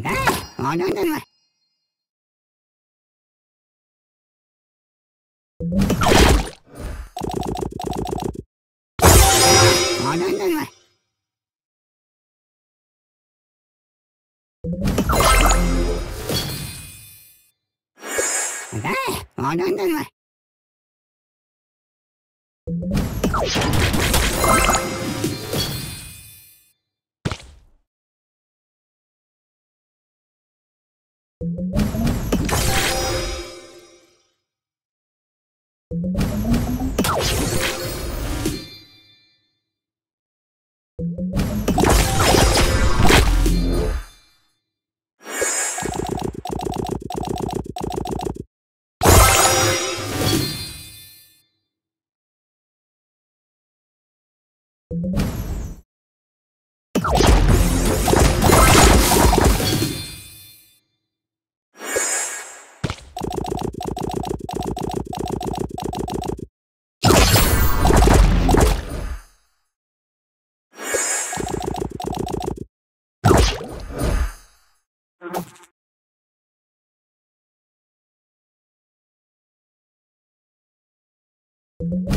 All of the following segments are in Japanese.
だあなんだなあなんだなだあなんだな you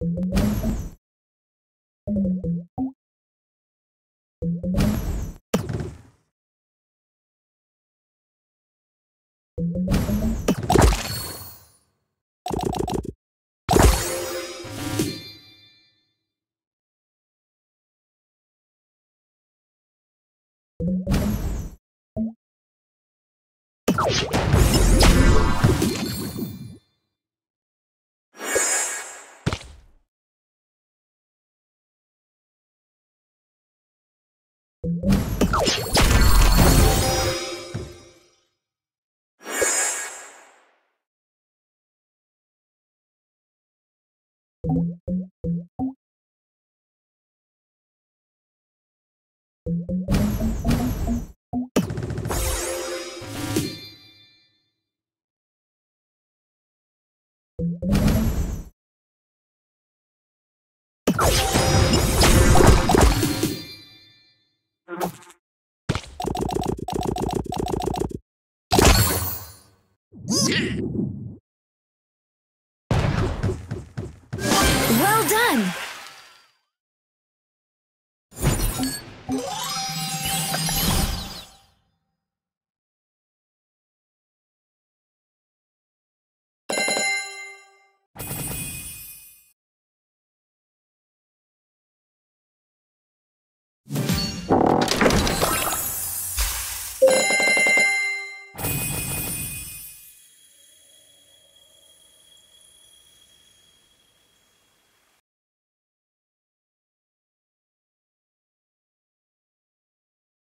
you Done!